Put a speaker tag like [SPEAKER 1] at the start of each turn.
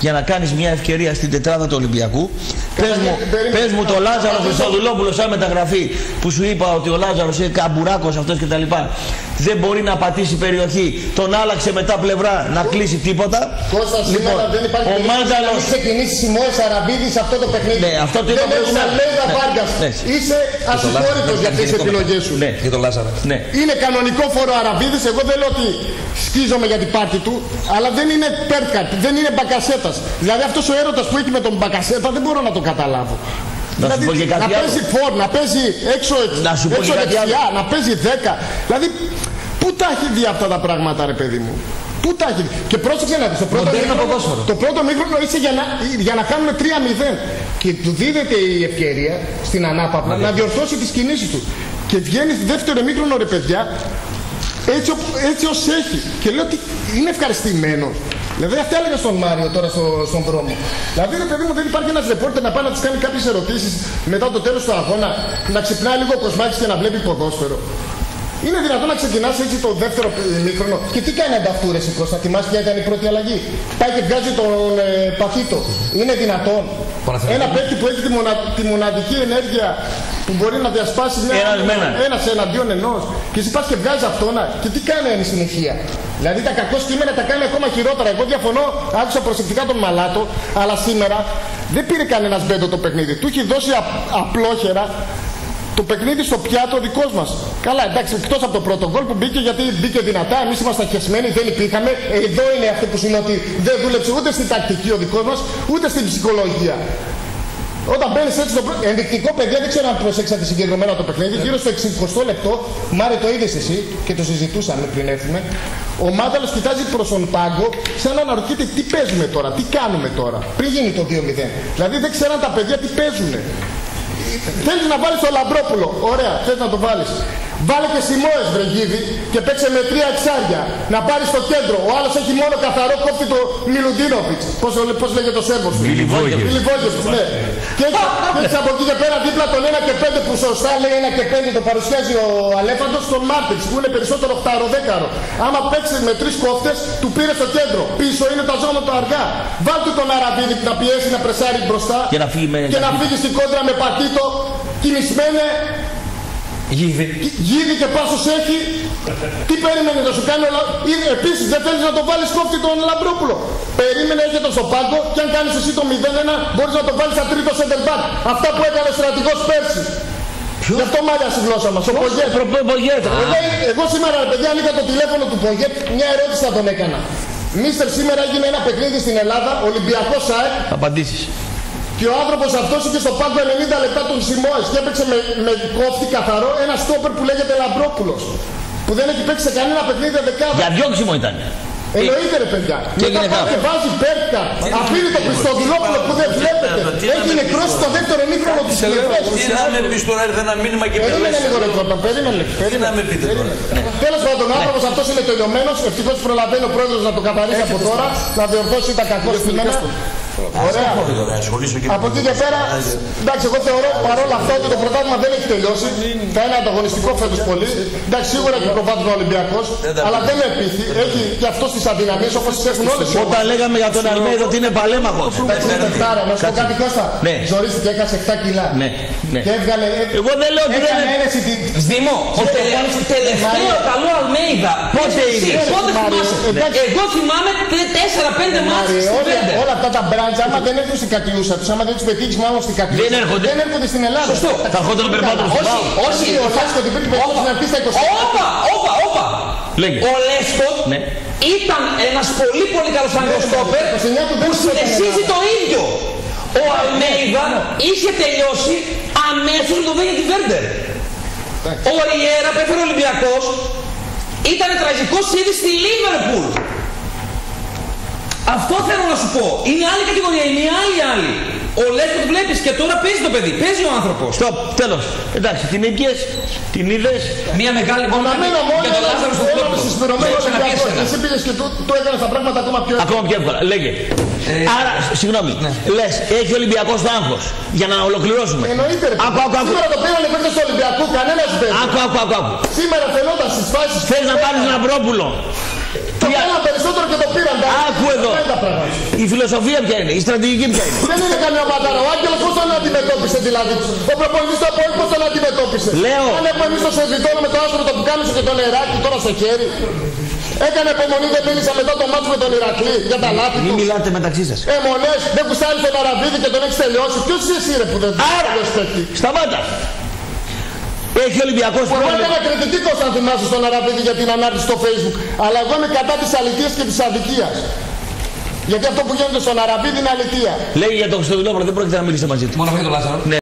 [SPEAKER 1] για να κάνεις μια ευκαιρία στην τετράδα του Ολυμπιακού. Πες μου, πες μου το Λάζαρος Χριστοδουλόπουλο, σαν μεταγραφή που σου είπα ότι ο Λάζαρος είναι καμπουράκος αυτός κτλ. Δεν μπορεί να πατήσει περιοχή. Τον άλλαξε μετά πλευρά να κλείσει τίποτα.
[SPEAKER 2] Κώστα, λοιπόν, σήμερα δεν υπάρχει
[SPEAKER 1] ο Μάνταλο.
[SPEAKER 2] Να ξεκινήσει Σιμώε Αραμπίδη σε αυτό το παιχνίδι.
[SPEAKER 1] Ναι, αυτό το είπα
[SPEAKER 2] δεν έχει Αλέδα
[SPEAKER 1] ναι,
[SPEAKER 2] Βάρκα.
[SPEAKER 1] ναι.
[SPEAKER 2] Είσαι ασυγχώρητο για τις επιλογές σου.
[SPEAKER 1] Ναι.
[SPEAKER 3] Για τον Λάζαρο.
[SPEAKER 1] Ναι.
[SPEAKER 2] Είναι κανονικό φόρο Αραμπίδη. Εγώ δεν λέω ότι σκίζομαι για την πάρτη του, αλλά δεν είναι πέρκατ, δεν είναι μπακασέτας. Δηλαδή αυτός ο έρωτας που έχει με τον μπακασέτα δεν μπορώ να το καταλάβω.
[SPEAKER 1] Να σου
[SPEAKER 2] δηλαδή,
[SPEAKER 1] πω και κάτι
[SPEAKER 2] να
[SPEAKER 1] άλλο.
[SPEAKER 2] παίζει φόρ, να παίζει έξω,
[SPEAKER 1] Να σου πω
[SPEAKER 2] έξω
[SPEAKER 1] και κάτι
[SPEAKER 2] δεξιά,
[SPEAKER 1] άλλο.
[SPEAKER 2] να παίζει 10. Δηλαδή, πού τα έχει δει αυτά τα πράγματα, ρε παιδί μου; Πού τα έχεις; Δει. Και πρόσεξε να δεις, το πρώτο,
[SPEAKER 1] Μοντέρνο
[SPEAKER 2] μήχρονο-
[SPEAKER 1] ποδόσφαιρο.
[SPEAKER 2] το πρώτο μήχρονο είσαι για να, για να κάνουμε 3-0. Και του δίδεται η ευκαιρία στην ανάπαυλα να διορθώσει τις κινήσεις του. Και βγαίνει στη δεύτερο μήχρονο, ρε παιδιά, έτσι, οπ- έτσι ως έχει. Και λέω ότι είναι ευχαριστημένος. Δηλαδή αυτά έλεγα στον Μάριο τώρα στο, στον δρόμο. Δηλαδή ρε παιδί μου δεν υπάρχει ένας ρεπόρτερ να πάει να της κάνει κάποιες ερωτήσεις μετά το τέλος του αγώνα, να ξυπνάει λίγο ο Κοσμάκης και να βλέπει ποδόσφαιρο. Είναι δυνατόν να ξεκινάς έτσι το δεύτερο μήχρονο; Και τι κάνει ανταυτούρες η Κώστα, θυμάσαι ποια ήταν η πρώτη αλλαγή; Πάει και βγάζει τον ε, Παθήτο. Είναι δυνατόν;
[SPEAKER 3] Παναθηναϊκό.
[SPEAKER 2] Ένα παίκτη που έχει τη, μονα, τη μοναδική ενέργεια που μπορεί να διασπάσει μια
[SPEAKER 1] Ένας με έναν.
[SPEAKER 2] ένας εναντίον ενός. Και εσύ πας και βγάζεις αυτόν και τι κάνει εν συνεχεία. Δηλαδή τα κακό σήμερα τα κάνει ακόμα χειρότερα. Εγώ διαφωνώ, άκουσα προσεκτικά τον Μαλάτο, αλλά σήμερα δεν πήρε κανένας μπέντο το παιχνίδι. Του έχει δώσει απ, απλόχερα το παιχνίδι στο πιάτο δικός μας. Καλά, εντάξει, εκτός από το πρώτο γκολ που μπήκε γιατί μπήκε δυνατά, εμείς ήμασταν χεσμένοι, δεν υπήρχαμε. Εδώ είναι αυτό που σου λέω ότι δεν δούλεψε ούτε στην τακτική ο δικός μας, ούτε στην ψυχολογία. Όταν μπαίνεις έτσι στο πρώτο. Ενδεικτικό παιδιά, δεν ξέρω αν προσέξατε συγκεκριμένα το παιχνίδι. Γύρω στο 60 λεπτό, Μάρε το είδες εσύ και το συζητούσαμε πριν έρθουμε. Ο Μάνταλο κοιτάζει προς τον πάγκο, σαν να αναρωτιέται τι παίζουμε τώρα, τι κάνουμε τώρα. Πριν γίνει το 2-0. Δηλαδή δεν ξέραν τα παιδιά τι παίζουν. Θέλεις να βάλεις το Λαμπρόπουλο. Ωραία, θες να το βάλεις. Βάλε και Σιμώε Βρεγίδη και παίξε με τρία εξάρια. Να πάρεις στο κέντρο. Ο άλλος έχει μόνο καθαρό κόφτη το Μιλουντίνοβιτς. Πώς πώς λέγεται το σέρβος; Του.
[SPEAKER 1] Μιλιβόγεβιτς.
[SPEAKER 2] Μιλιβόγεβιτς, ναι. Και έχει και έχεις από εκεί και πέρα δίπλα τον 1 και 5 που σωστά λέει 1 και 5 το παρουσιάζει ο Αλέφαντος στον Μάρτιξ που είναι περισσότερο 8-10. Άμα παίξει με τρεις κόφτε, του πήρε στο κέντρο. Πίσω είναι τα ζώνα του αργά. Βάλ του τον Αραβίδη να πιέσει να πρεσάρει μπροστά
[SPEAKER 1] Και να φύγει με-
[SPEAKER 2] και να φύγει στην κόντρα με πατήτο. Κινησμένε,
[SPEAKER 3] Γίδι.
[SPEAKER 2] γίδι και πάσος έχει. Τι περίμενε να σου κάνει ο Λα- Ή Επίσης δεν θέλεις να το βάλεις κόφτη τον Λαμπρόπουλο. Περίμενε έρχεται στο πάγκο και αν κάνεις εσύ το 0-1 μπορείς να το βάλεις σαν τρίτο center back. Αυτά που έκανε ο στρατηγός πέρσι. Γι' αυτό μάλια στη γλώσσα μας. Ο Πογέτ.
[SPEAKER 1] Προπογέτα.
[SPEAKER 2] Εγώ, εγώ σήμερα, ρε παιδιά, ανοίγα το τηλέφωνο του Πογέτ, μια ερώτηση θα τον έκανα. Μίστερ, σήμερα έγινε ένα παιχνίδι στην Ελλάδα, Ολυμπιακός ΣΑΕΚ,
[SPEAKER 1] Θα απαντήσεις.
[SPEAKER 2] Και ο άνθρωπο αυτό είχε στο πάγκο 90 λεπτά τον Σιμόε και έπαιξε με, με κόφτη καθαρό ένα στόπερ που λέγεται Λαμπρόπουλο. Που δεν έχει παίξει σε κανένα παιχνίδι δεκάδα.
[SPEAKER 1] Για διώξιμο ήταν.
[SPEAKER 2] Εννοείται ρε παιδιά.
[SPEAKER 1] Και
[SPEAKER 2] Μετά
[SPEAKER 1] έγινε
[SPEAKER 2] πάει
[SPEAKER 1] κάπου.
[SPEAKER 2] και βάζει πέρκα. Αφήνει το Χριστοδουλόπουλο που δεν βλέπετε. Έχει νεκρώσει το δεύτερο μήκρονο τη
[SPEAKER 4] Τι να με πεις τώρα, ήρθε ένα μήνυμα και με
[SPEAKER 2] Περίμενε
[SPEAKER 4] λες.
[SPEAKER 2] λίγο ρε Τζόρνταν, περίμενε.
[SPEAKER 4] Τι να με πείτε τώρα.
[SPEAKER 2] Τέλο πάντων, ο άνθρωπο αυτό είναι τελειωμένο. Ευτυχώ προλαβαίνει ο πρόεδρο να το καθαρίσει από τώρα, να διορθώσει τα κακό σημεία. Ωραία.
[SPEAKER 4] Τώρα, ασχολήσω και
[SPEAKER 2] Από εκεί και πέρα, εντάξει, εγώ θεωρώ παρόλα αυτά ότι το πρωτάθλημα δεν έχει τελειώσει. Θα είναι ανταγωνιστικό φέτος πολύ. Εντάξει, σίγουρα έχει προβάδισμα ο Ολυμπιακό, αλλά δεν με πείθει. Έχει και αυτό τι αδυναμίες όπως τις έχουν όλες οι
[SPEAKER 1] Όταν λέγαμε για τον Αλμέιδο ότι είναι παλέμαχο.
[SPEAKER 2] Εντάξει, είναι τεχτάρα. Να σου πω κάτι Κώστα.
[SPEAKER 1] Ναι.
[SPEAKER 2] Ζορίστηκε, έκασε 7 κιλά.
[SPEAKER 1] Ναι, ναι.
[SPEAKER 2] Και έβγαλε.
[SPEAKER 1] Εγώ δεν λέω ότι δεν
[SPEAKER 2] Έκανε
[SPEAKER 1] είναι.
[SPEAKER 2] ένεση την.
[SPEAKER 5] Σδημό, ο
[SPEAKER 2] Ναι,
[SPEAKER 5] τελε-
[SPEAKER 2] κάνεις-
[SPEAKER 5] τελευταίο
[SPEAKER 2] Μαρία.
[SPEAKER 5] καλό Αλμέιδα.
[SPEAKER 1] Πότε
[SPEAKER 5] Εσύ,
[SPEAKER 1] είναι;
[SPEAKER 5] Πότε
[SPEAKER 2] Μαρία,
[SPEAKER 5] θυμάσαι;
[SPEAKER 2] εντάξει.
[SPEAKER 5] Εγώ θυμάμαι 4-5 μάτια
[SPEAKER 2] Μάρι,
[SPEAKER 5] στην
[SPEAKER 2] όλα,
[SPEAKER 5] πέντε.
[SPEAKER 2] όλα αυτά τα μπράντζ, άμα δεν έρθουν στην κατιούσα τους, άμα δεν τους πετύχεις μάλλον στην κατιούσα
[SPEAKER 1] Δεν έρχονται.
[SPEAKER 2] δεν έρχονται στην Ελλάδα.
[SPEAKER 5] Σωστό.
[SPEAKER 1] Θα έρχονταν περπάτω στο
[SPEAKER 5] Όχι,
[SPEAKER 1] πάω.
[SPEAKER 5] όχι.
[SPEAKER 2] Ο Σάσκο ότι υπήρχε περίπτωση να έρθει στα 20.
[SPEAKER 5] Όπα, όπα, όπα.
[SPEAKER 1] Λέγε.
[SPEAKER 5] Ο Λέσκοτ
[SPEAKER 1] Ναι.
[SPEAKER 5] ήταν ένας πολύ πολύ καλός αγγλοστόπερ
[SPEAKER 2] το 29 του δεν
[SPEAKER 5] που
[SPEAKER 2] ήταν
[SPEAKER 5] συνεχίζει
[SPEAKER 2] Ελλάδα.
[SPEAKER 5] το ίδιο. Ο Αλμέιδα είχε τελειώσει αμέσως με το Βέγε τη Βέρντερ. Ο Ριέρα που έφερε ο Ολυμπιακός ήταν τραγικός ήδη στη Λίβερπουλ. Αυτό θέλω να σου πω. Είναι άλλη κατηγορία, είναι η άλλη άλλη. Ο Λέσκοτ βλέπεις και τώρα παίζει το παιδί, παίζει ο άνθρωπος.
[SPEAKER 1] Στοπ, τέλος. Εντάξει, την ήπιες, την είδες.
[SPEAKER 5] Μια μεγάλη
[SPEAKER 2] Να μένω μόνο
[SPEAKER 5] για τον Λάζαρο στο
[SPEAKER 2] ένα
[SPEAKER 5] Φλόπουλο.
[SPEAKER 2] συσπηρωμένο
[SPEAKER 5] Δεν ξέρω να
[SPEAKER 2] Ολυμπιακό.
[SPEAKER 5] πιέσει ένας.
[SPEAKER 2] Εσύ πήγες και του, του έκανες τα πράγματα ακόμα πιο
[SPEAKER 1] Ακόμα πιο εύκολα. Λέγε. Άρα, συγγνώμη, λες, έχει ο Ολυμπιακός το άγχο. Για να ολοκληρώσουμε.
[SPEAKER 2] Εννοείται ρε.
[SPEAKER 1] Άκου, άκου, άκου.
[SPEAKER 2] Σήμερα το πήραν οι παίκτες του Ολυμπιακού, κανένας δεν.
[SPEAKER 1] Άκου, άκου, άκου. άκου.
[SPEAKER 2] Σήμερα φαινόταν στις φάσεις.
[SPEAKER 1] Θες να πάρεις Λαμπρόπουλο. Το
[SPEAKER 2] θέλαν περισσότερο και το πήραν. Τα-
[SPEAKER 1] Άκου εδώ.
[SPEAKER 2] αυτά είναι τα πράγματα.
[SPEAKER 1] Η φιλοσοφία ποια είναι, η στρατηγική ποια είναι;
[SPEAKER 2] Δεν είναι καμιά μαντάρα. Ο Άγγελος πώς τον αντιμετώπισε δηλαδή; Ο προπονητής του Αποέλ πώς τον αντιμετώπισε;
[SPEAKER 1] Λέω.
[SPEAKER 2] Αν έχουμε εμείς το σερβιτόρο με το άσπρο το πουκάμισο και το νεράκι τώρα στο χέρι. Έκανε υπομονή, δεν μίλησα μετά το μάτσο με τον Ηρακλή για τα λάθη
[SPEAKER 1] Μην
[SPEAKER 2] τους.
[SPEAKER 1] μιλάτε μεταξύ σας.
[SPEAKER 2] Εμονές, δεν κουστάρει τον Αραβίδη και τον έχεις τελειώσει. Ποιος είσαι εσύ ρε που δεν
[SPEAKER 1] Άρα,
[SPEAKER 2] τελειώσει παίκτη.
[SPEAKER 1] σταμάτα. Έχει ο Ολυμπιακός
[SPEAKER 2] Εγώ
[SPEAKER 1] πρόβλημα.
[SPEAKER 2] έκανα κριτικό αν θυμάσαι στον Αραβίδη για την ανάρτηση στο facebook. Αλλά εγώ είμαι κατά της αλητείας και της αδικίας. Γιατί αυτό που γίνεται στον Αραβίδη είναι αλητεία.
[SPEAKER 1] Λέει για τον Χριστοδουλόπουλο, δεν πρόκειται να μιλήσει μαζί του.
[SPEAKER 5] Μόνο αυτό και το Λάζαρο.
[SPEAKER 1] Ναι.